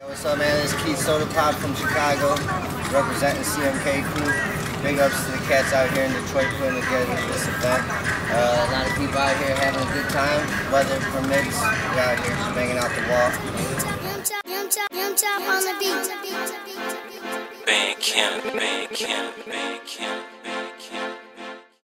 What's up, man? This is Keith Soda Pop from Chicago, representing CMK Crew. Big ups to the cats out here in Detroit putting together this event. Uh, a lot of people out here having a good time. Weather permits. we're out here just banging out the wall. Bang, Chop on the beat. Bandcamp,